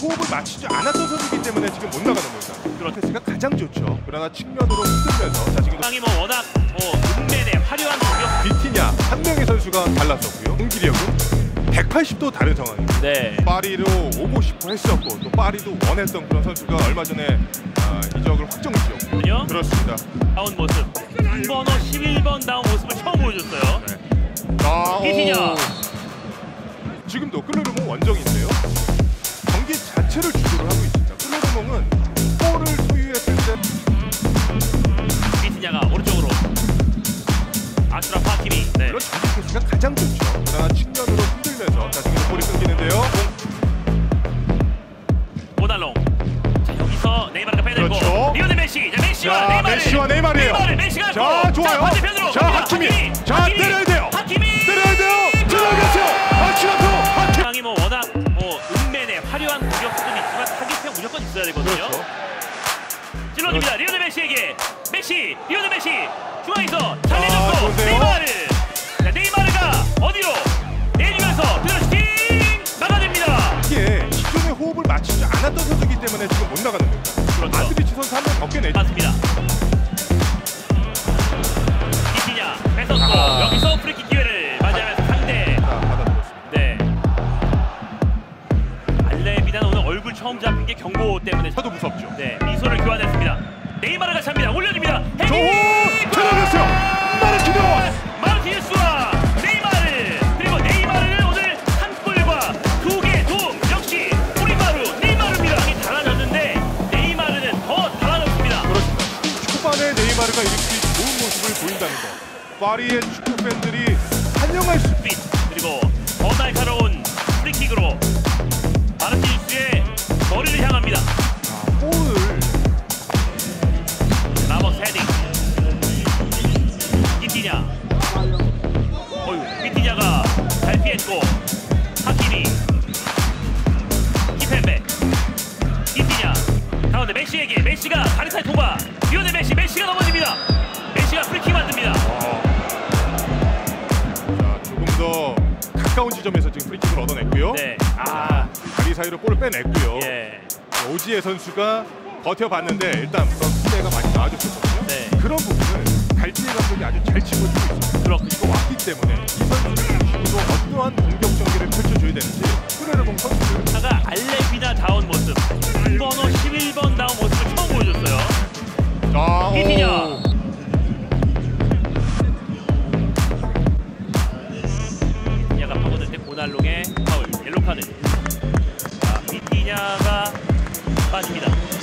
호흡을 맞추지 않았던 선수이기 때문에 지금 못 나가는 겁니다. 그렇테스가 가장 좋죠. 그러나 측면으로 흔들면서 자 지금 상이 뭐 워낙 뭐 은맨의 화려한 공격. 비티냐 한 명의 선수가 달랐었고요. 공기력은 180도 다른 상황입니다. 네. 파리로 오고 싶어 했었고 또 파리도 원했던 그런 선수가 얼마 전에 아, 이적을 확정 지었고요. 그렇군요. 그렇습니다. 다운 모습. 2번호 11번 다운 모습을 처음 보여줬어요. 아, 비티냐. 오. 지금도 원정인데요. 경기 자체를 주도를 하고 있습니다. 클레르몽은 볼을 소유했을 때 비티냐가 오른쪽으로. 아슈라프 하키미. 네. 물론 전진 패스가 가장 좋죠. 그러나 측면으로 흔들면서 자 지금 볼이 끊기는데요. 오달롱. 자 여기서 네이마르가 빼내고 그렇죠. 리오넬 메시. 자 메시와 자 네이마르. 메시와 네이마르예요. 네이마르 메시가 자 고! 좋아요. 반대편으로. 자. 하키미. 자 하키미. 때려 있어야 되거든요. 그렇죠. 찔러줍니다. 리오넬 메시에게 메시, 리오넬 메시 중앙에서 아, 잘 내줬고 좋은데요? 네이마르. 자, 네이마르가 어디로 그대로 슈팅 막아냅니다. 이게 기존의 호흡을 맞추지 않았던 선수이기 때문에 지금 못 나가는 겁니다. 그렇죠. 아스리치 선수 한명 적게 내죠. 맞습니다. 게 경고 때문에 저도 무섭죠. 네 미소를 교환했습니다. 네이마르가 찹니다. 올려줍니다. 저 헤딩! 들어갔어요. 마르키노. 마르티네스와 네이마르 그리고 네이마르는 오늘 한 골과 두 개 도움 역시 오리마루 네이마르입니다. 이 달라졌는데 네이마르는 더 달라졌습니다. 그렇습니다. 초반에 네이마르가 이렇게 좋은 모습을 보인다는 거. 파리의 축구 팬들이 환영할 수. 빗그 아, 볼을 라모스 헤딩. 비티냐. 어유 비티냐가 잘 피했고 하키미 키펜베. 비티냐. 가운데 메시에게 메시가 다리 사이에 통과. 리오넬 메시 메시가 넘어집니다. 메시가 프리킥 만듭니다. 자, 조금 더 가까운 지점에서 지금 프리킥을 얻어냈고요. 네 아 다리 사이로 볼을 빼냈고요. 예. 오지혜 선수가 버텨봤는데 일단 그런 수혜가 많이 나와줬거든요. 네. 그런 부분을 갈지에 감독이 아주 잘 짚어주고 있어요. 그렇군요 왔기 때문에 이 선수를 중심으로 어떠한 공격 전개를 펼쳐줘야 되는지 프레르봉 선수들 아가 알레비나 다운 모습 2번호 11번 다운 모습을 처음 보여줬어요 자. 오. 비티냐가 파고들 때 고날롱의 파울 옐로 카드 빠집니다.